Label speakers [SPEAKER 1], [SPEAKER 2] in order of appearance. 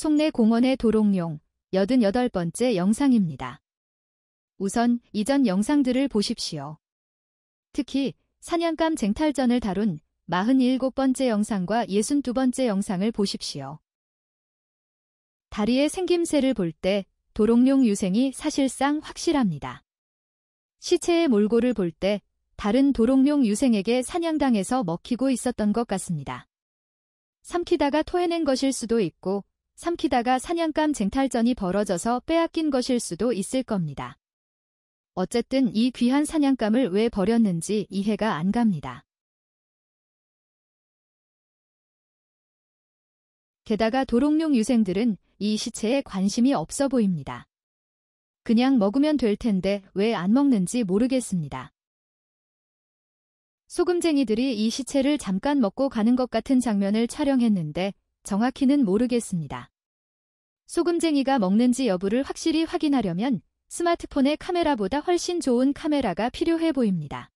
[SPEAKER 1] 송내 공원의 도롱뇽 88번째 영상입니다. 우선 이전 영상들을 보십시오. 특히 사냥감 쟁탈전을 다룬 47번째 영상과 62번째 영상을 보십시오. 다리의 생김새를 볼 때 도롱뇽 유생이 사실상 확실합니다. 시체의 몰골을 볼 때 다른 도롱뇽 유생에게 사냥당해서 먹히고 있었던 것 같습니다. 삼키다가 토해낸 것일 수도 있고 삼키다가 사냥감 쟁탈전이 벌어져서 빼앗긴 것일 수도 있을 겁니다. 어쨌든 이 귀한 사냥감을 왜 버렸는지 이해가 안 갑니다. 게다가 도롱뇽 유생들은 이 시체에 관심이 없어 보입니다. 그냥 먹으면 될 텐데 왜 안 먹는지 모르겠습니다. 소금쟁이들이 이 시체를 잠깐 먹고 가는 것 같은 장면을 촬영했는데 정확히는 모르겠습니다. 소금쟁이가 먹는지 여부를 확실히 확인하려면 스마트폰의 카메라보다 훨씬 좋은 카메라가 필요해 보입니다.